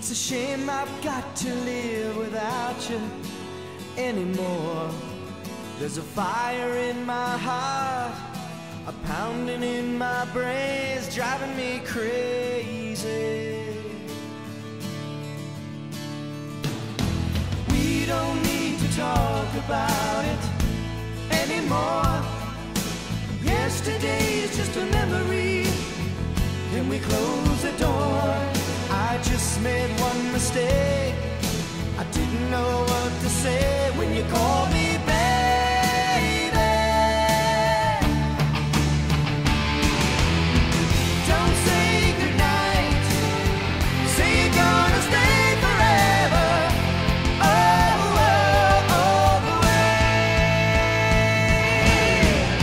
It's a shame I've got to live without you anymore. There's a fire in my heart, a pounding in my brains, driving me crazy. We don't need to talk about it anymore. Yesterday is just a memory, and we close mistake. I didn't know what to say when you called